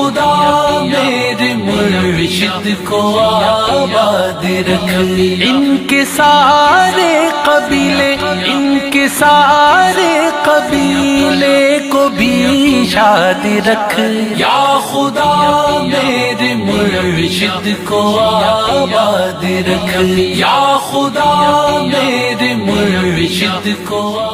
خدا میرے مرشد کو آباد رکھ۔ ان کے سارے قبیلے، ان کے سارے قبیلے کو بھی شاد رکھ۔ یا خدا میرے مرشد کو آباد رکھ۔ یا خدا میرے مرشد کو